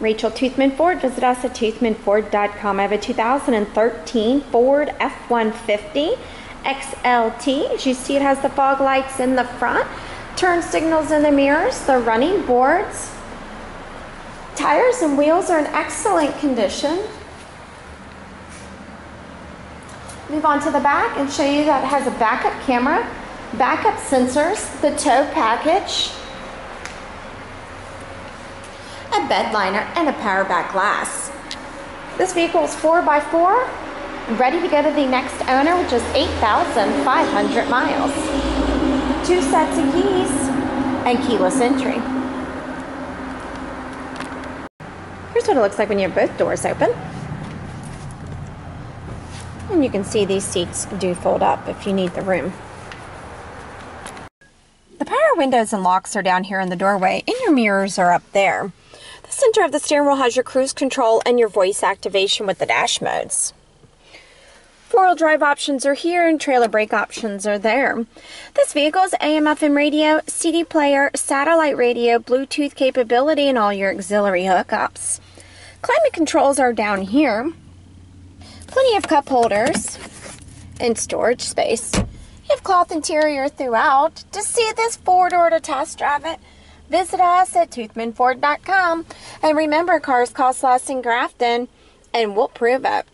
Rachel Toothman Ford. Visit us at toothmanford.com. I have a 2013 Ford F-150 XLT. As you see, it has the fog lights in the front, turn signals in the mirrors, the running boards. Tires and wheels are in excellent condition. Move on to the back and show you that it has a backup camera, backup sensors, the tow package, a bed liner, and a power back glass. This vehicle is 4x4, ready to go to the next owner with just 8,500 miles. Two sets of keys and keyless entry. Here's what it looks like when you have both doors open. And you can see these seats do fold up if you need the room. The power windows and locks are down here in the doorway, and your mirrors are up there. The center of the steering wheel has your cruise control and your voice activation with the dash modes. Four-wheel drive options are here and trailer brake options are there. This vehicle's AM FM radio, CD player, satellite radio, Bluetooth capability, and all your auxiliary hookups. Climate controls are down here. Plenty of cup holders and storage space. You have cloth interior throughout. To see this Ford or to test drive it, visit us at toothmanford.com. And remember, cars cost less in Grafton, and we'll prove it.